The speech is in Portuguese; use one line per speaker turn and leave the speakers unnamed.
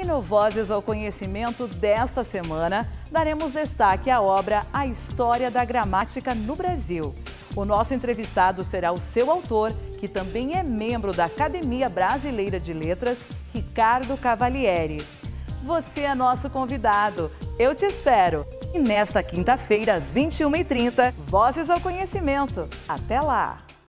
E no Vozes ao Conhecimento desta semana, daremos destaque à obra A História da Gramática no Brasil. O nosso entrevistado será o seu autor, que também é membro da Academia Brasileira de Letras, Ricardo Cavalieri. Você é nosso convidado. Eu te espero. E nesta quinta-feira, às 21h30, Vozes ao Conhecimento. Até lá!